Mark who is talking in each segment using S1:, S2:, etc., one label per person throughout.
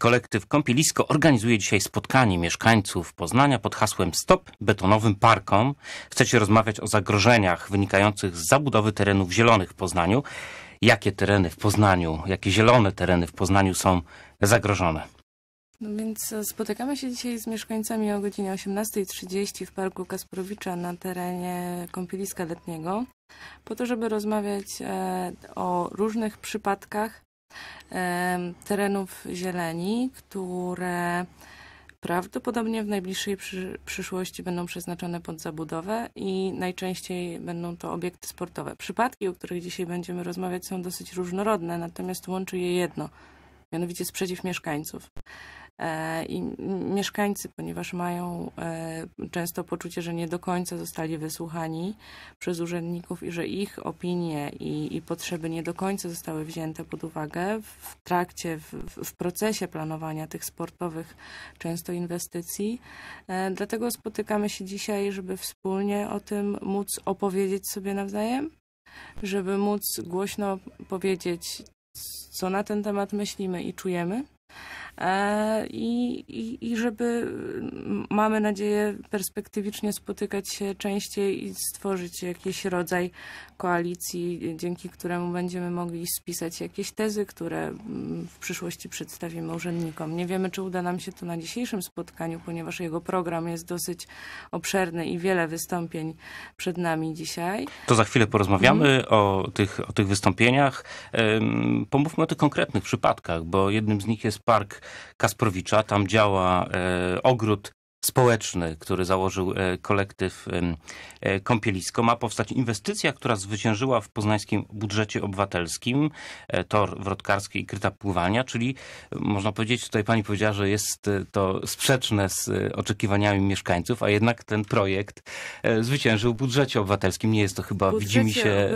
S1: Kolektyw Kąpielisko organizuje dzisiaj spotkanie mieszkańców Poznania pod hasłem Stop betonowym parkom. Chcecie rozmawiać o zagrożeniach wynikających z zabudowy terenów zielonych w Poznaniu. Jakie tereny w Poznaniu, jakie zielone tereny w Poznaniu są zagrożone?
S2: No więc e, spotykamy się dzisiaj z mieszkańcami o godzinie 18.30 w Parku Kasprowicza na terenie kąpieliska letniego, po to, żeby rozmawiać e, o różnych przypadkach terenów zieleni, które prawdopodobnie w najbliższej przy, przyszłości będą przeznaczone pod zabudowę i najczęściej będą to obiekty sportowe. Przypadki, o których dzisiaj będziemy rozmawiać, są dosyć różnorodne, natomiast łączy je jedno, mianowicie sprzeciw mieszkańców. E, I mieszkańcy, ponieważ mają e, często poczucie, że nie do końca zostali wysłuchani przez urzędników i że ich opinie i, i potrzeby nie do końca zostały wzięte pod uwagę w trakcie, w, w procesie planowania tych sportowych często inwestycji. E, dlatego spotykamy się dzisiaj, żeby wspólnie o tym móc opowiedzieć sobie nawzajem, żeby móc głośno powiedzieć, co na ten temat myślimy i czujemy. E, I, i, I żeby, mamy nadzieję, perspektywicznie spotykać się częściej i stworzyć jakiś rodzaj koalicji, dzięki któremu będziemy mogli spisać jakieś tezy, które w przyszłości przedstawimy urzędnikom. Nie wiemy, czy uda nam się to na dzisiejszym spotkaniu, ponieważ jego program jest dosyć obszerny i wiele wystąpień przed nami dzisiaj.
S1: To za chwilę porozmawiamy hmm. o, tych, o tych wystąpieniach. Pomówmy o tych konkretnych przypadkach, bo jednym z nich jest park Kasprowicza. Tam działa e, ogród społeczny, który założył e, kolektyw e, Kąpielisko. Ma powstać inwestycja, która zwyciężyła w poznańskim budżecie obywatelskim tor wrotkarski i kryta pływania, czyli można powiedzieć, tutaj pani powiedziała, że jest to sprzeczne z oczekiwaniami mieszkańców, a jednak ten projekt zwyciężył w budżecie obywatelskim. Nie jest to chyba, widzi mi się,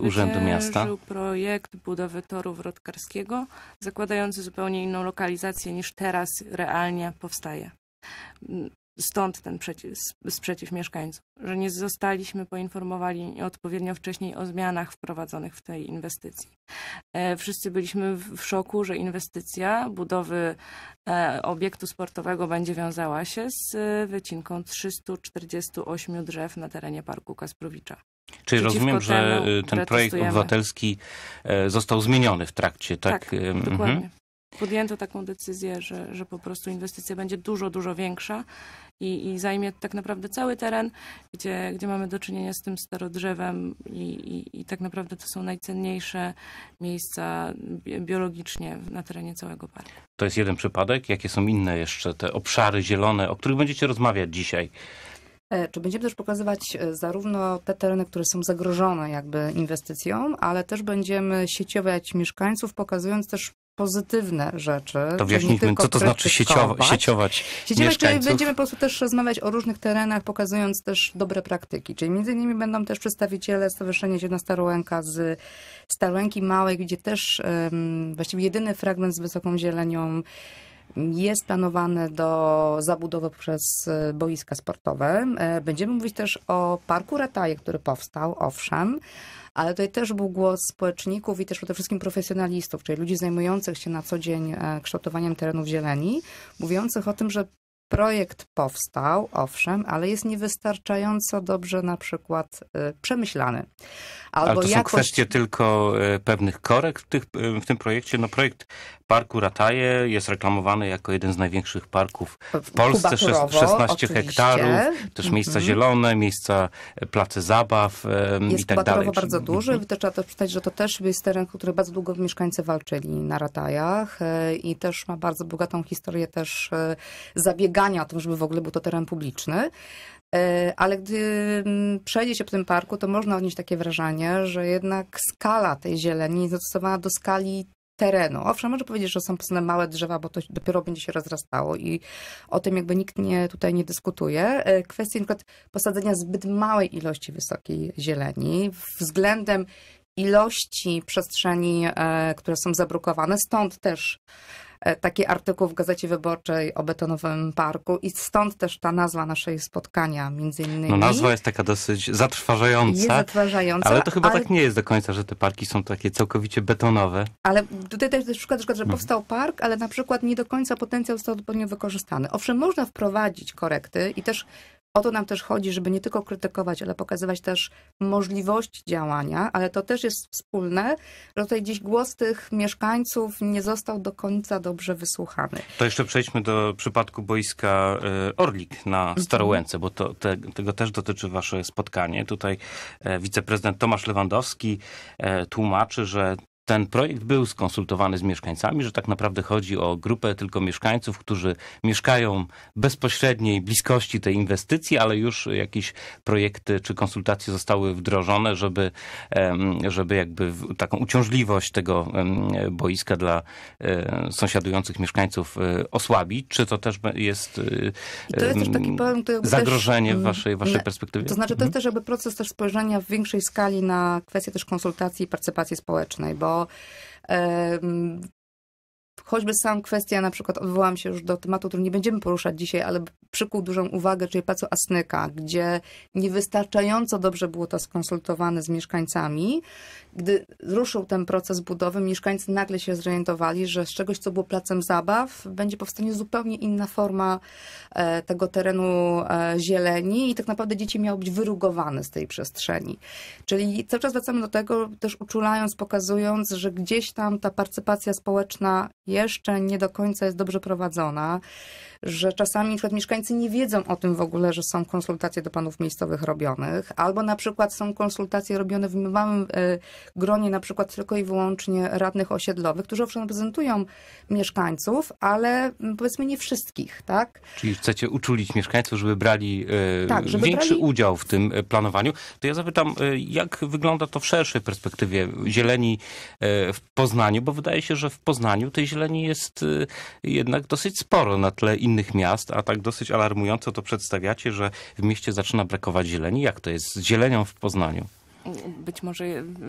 S1: Urzędu Miasta.
S2: projekt budowy toru wrotkarskiego, zakładający zupełnie inną lokalizację niż teraz realnie powstaje. Stąd ten przeciw, sprzeciw mieszkańców, że nie zostaliśmy poinformowani odpowiednio wcześniej o zmianach wprowadzonych w tej inwestycji. E, wszyscy byliśmy w szoku, że inwestycja budowy e, obiektu sportowego będzie wiązała się z wycinką 348 drzew na terenie Parku Kasprowicza.
S1: Czyli rozumiem, że ten projekt obywatelski e, został zmieniony w trakcie, tak?
S2: Tak, dokładnie. Mhm podjęto taką decyzję, że, że po prostu inwestycja będzie dużo, dużo większa i, i zajmie tak naprawdę cały teren, gdzie, gdzie mamy do czynienia z tym starodrzewem i, i, i tak naprawdę to są najcenniejsze miejsca biologicznie na terenie całego parku.
S1: To jest jeden przypadek. Jakie są inne jeszcze te obszary zielone, o których będziecie rozmawiać dzisiaj?
S3: E, czy będziemy też pokazywać e, zarówno te tereny, które są zagrożone jakby inwestycją, ale też będziemy sieciować mieszkańców, pokazując też pozytywne rzeczy.
S1: To wyjaśnijmy, co to znaczy sieciować, sieciować Sieciować, czyli
S3: będziemy po prostu też rozmawiać o różnych terenach, pokazując też dobre praktyki. Czyli między innymi będą też przedstawiciele Stowarzyszenia Zielona Starołęka z Starołęki Małej, gdzie też um, właściwie jedyny fragment z wysoką zielenią jest planowany do zabudowy przez e, boiska sportowe. E, będziemy mówić też o Parku Rataje, który powstał, owszem, ale tutaj też był głos społeczników i też przede wszystkim profesjonalistów, czyli ludzi zajmujących się na co dzień e, kształtowaniem terenów zieleni, mówiących o tym, że projekt powstał, owszem, ale jest niewystarczająco dobrze na przykład przemyślany.
S1: Albo ale to jakoś... są kwestie tylko pewnych korekt w, tych, w tym projekcie. No projekt Parku Rataje jest reklamowany jako jeden z największych parków w Polsce, 16 oczywiście. hektarów, też miejsca mm -hmm. zielone, miejsca e, place zabaw
S3: jest
S1: i tak dalej.
S3: bardzo duży, mm -hmm. trzeba też przyznać, że to też jest teren, który bardzo długo mieszkańcy walczyli na Ratajach e, i też ma bardzo bogatą historię też e, zabiegania o to, żeby w ogóle był to teren publiczny. Ale gdy mm, przejdzie się po tym parku, to można odnieść takie wrażenie, że jednak skala tej zieleni jest dostosowana do skali terenu. Owszem, może powiedzieć, że są posadzone małe drzewa, bo to dopiero będzie się rozrastało i o tym jakby nikt nie, tutaj nie dyskutuje. E, kwestia przykład posadzenia zbyt małej ilości wysokiej zieleni względem ilości przestrzeni, e, które są zabrukowane, stąd też e, taki artykuł w Gazecie Wyborczej o betonowym parku i stąd też ta nazwa naszej spotkania między innymi.
S1: No nazwa jest taka dosyć zatrważająca.
S3: Jest zatrważająca.
S1: Ale to chyba ale... tak nie jest do końca, że te parki są takie całkowicie betonowe.
S3: Ale tutaj też przykład, że
S1: Mhm.
S3: powstał park, ale na przykład nie do końca potencjał został odpowiednio wykorzystany. Owszem, można wprowadzić korekty i też o to nam też chodzi, żeby nie tylko krytykować, ale pokazywać też możliwości działania, ale to też jest wspólne, że tutaj gdzieś głos tych mieszkańców nie został do końca dobrze wysłuchany.
S1: To jeszcze przejdźmy do przypadku boiska e, Orlik na Starołęce, bo to, te, tego też dotyczy wasze spotkanie. Tutaj e, wiceprezydent Tomasz Lewandowski e, tłumaczy, że ten projekt był skonsultowany z mieszkańcami, że tak naprawdę chodzi o grupę tylko mieszkańców, którzy mieszkają bezpośredniej bliskości tej inwestycji, ale już jakieś projekty czy konsultacje zostały wdrożone, żeby, żeby jakby taką uciążliwość tego boiska dla e, sąsiadujących mieszkańców e, osłabić. Czy to też jest,
S3: to jest też problem,
S1: zagrożenie
S3: też,
S1: w waszej, waszej perspektywie?
S3: To znaczy to jest też jakby proces też spojrzenia w większej skali na kwestie też konsultacji i partycypacji społecznej, bo choćby sam kwestia, na przykład odwołam się już do tematu, który nie będziemy poruszać dzisiaj, ale przykuł dużą uwagę, czyli placu Asnyka, gdzie niewystarczająco dobrze było to skonsultowane z mieszkańcami. Gdy ruszył ten proces budowy, mieszkańcy nagle się zorientowali, że z czegoś, co było placem zabaw, będzie powstanie zupełnie inna forma e, tego terenu e, zieleni i tak naprawdę dzieci miały być wyrugowane z tej przestrzeni. Czyli cały czas wracamy do tego, też uczulając, pokazując, że gdzieś tam ta partycypacja społeczna jeszcze nie do końca jest dobrze prowadzona że czasami na przykład mieszkańcy nie wiedzą o tym w ogóle, że są konsultacje do planów miejscowych robionych, albo na przykład są konsultacje robione w małym e, gronie, na przykład tylko i wyłącznie radnych osiedlowych, którzy owszem reprezentują mieszkańców, ale powiedzmy nie wszystkich, tak?
S1: Czyli chcecie uczulić mieszkańców, żeby brali e, tak, żeby większy brali... udział w tym e, planowaniu. To ja zapytam, jak wygląda to w szerszej perspektywie zieleni w Poznaniu, bo wydaje się, że w Poznaniu tej zieleni jest jednak dosyć sporo na tle innych miast, a tak dosyć alarmująco to przedstawiacie, że w mieście zaczyna brakować zieleni. Jak to jest z zielenią w Poznaniu?
S2: Być może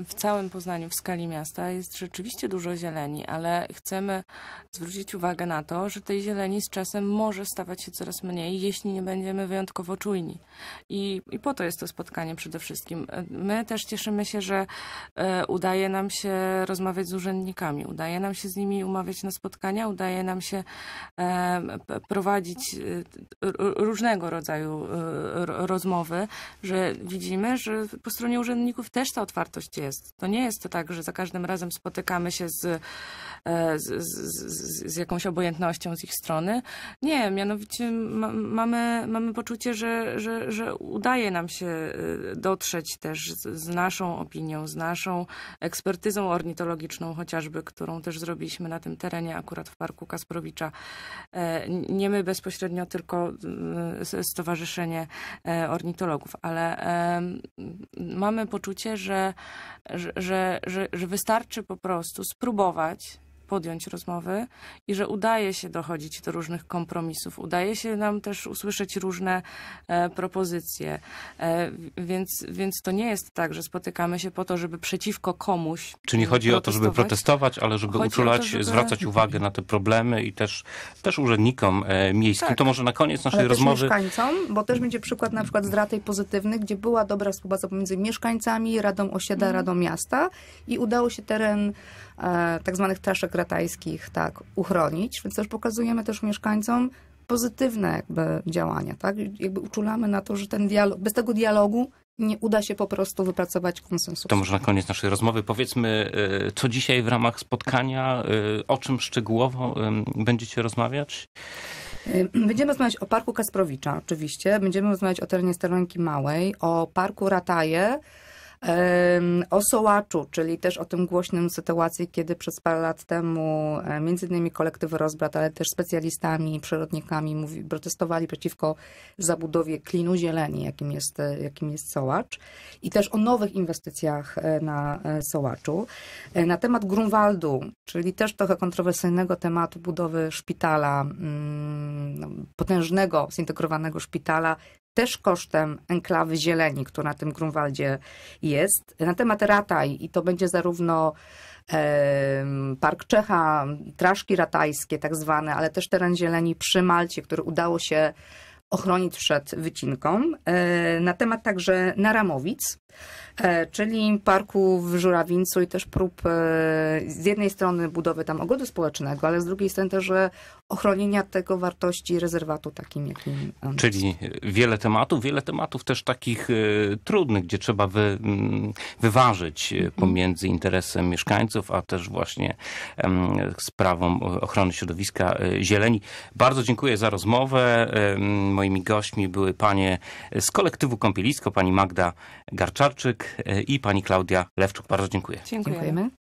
S2: w całym Poznaniu, w skali miasta jest rzeczywiście dużo zieleni, ale chcemy zwrócić uwagę na to, że tej zieleni z czasem może stawać się coraz mniej, jeśli nie będziemy wyjątkowo czujni. I, i po to jest to spotkanie przede wszystkim. My też cieszymy się, że e, udaje nam się rozmawiać z urzędnikami, udaje nam się z nimi umawiać na spotkania, udaje nam się e, prowadzić e, różnego rodzaju rozmowy, że widzimy, że po stronie urzędników też ta otwartość jest. To nie jest to tak, że za każdym razem spotykamy się z, e, z, z, z jakąś obojętnością z ich strony. Nie, mianowicie ma, mamy, mamy poczucie, że, że, że udaje nam się e, dotrzeć też z, z naszą opinią, z naszą ekspertyzą ornitologiczną chociażby, którą też zrobiliśmy na tym terenie, akurat w Parku Kasprowicza. E, nie my bezpośrednio, tylko Stowarzyszenie Ornitologów, ale mamy poczucie, że, że, że, że wystarczy po prostu spróbować podjąć rozmowy i że udaje się dochodzić do różnych kompromisów. Udaje się nam też usłyszeć różne e, propozycje. E, więc, więc to nie jest tak, że spotykamy się po to, żeby przeciwko komuś.
S1: Czy nie chodzi o to, żeby protestować, ale żeby chodzi uczulać, to, żeby... zwracać uwagę na te problemy i też, też urzędnikom e, miejskim. Tak. To może na koniec naszej
S3: ale
S1: rozmowy.
S3: Też mieszkańcom, bo też będzie przykład na przykład z Ratej Pozytywnych, gdzie była dobra współpraca pomiędzy mieszkańcami, Radą Osiedla, mm. Radą Miasta i udało się teren e, tak zwanych traszek ratajskich tak uchronić, więc też pokazujemy też mieszkańcom pozytywne jakby działania, tak? Jakby uczulamy na to, że ten dialog, bez tego dialogu nie uda się po prostu wypracować konsensusu.
S1: To może na koniec naszej rozmowy powiedzmy, e, co dzisiaj w ramach spotkania, e, o czym szczegółowo będziecie rozmawiać?
S3: Będziemy rozmawiać o Parku Kasprowicza oczywiście, będziemy rozmawiać o terenie Starońki Małej, o Parku Rataje, o Sołaczu, czyli też o tym głośnym sytuacji, kiedy przez parę lat temu e, między innymi kolektywy Rozbrat, ale też specjalistami, przyrodnikami mówi, protestowali przeciwko zabudowie klinu zieleni, jakim jest, e, jakim jest Sołacz i też o nowych inwestycjach e, na Sołaczu. Na temat Grunwaldu, czyli też trochę kontrowersyjnego tematu budowy szpitala, mm, no, potężnego, zintegrowanego szpitala też kosztem enklawy zieleni, która na tym Grunwaldzie jest. Na temat Rataj i to będzie zarówno Park Czecha, Traszki Ratajskie tak zwane, ale też teren zieleni przy Malcie, który udało się ochronić przed wycinką. E, Na temat także Naramowic, e, czyli parku w Żurawińcu i też prób e, z jednej strony budowy tam ogrodu społecznego, ale z drugiej strony też ochronienia tego wartości rezerwatu takim, jakim on
S1: Czyli wiele tematów, wiele tematów też takich e, trudnych, gdzie trzeba wy, mm, wyważyć e, pomiędzy interesem mieszkańców, a też właśnie em, sprawą ochrony środowiska e, zieleni. Bardzo dziękuję za rozmowę. Moimi gośćmi były panie z kolektywu Kąpielisko, pani Magda Garczarczyk i pani Klaudia Lewczuk. Bardzo dziękuję.
S2: Dziękujemy.
S3: Dziękujemy.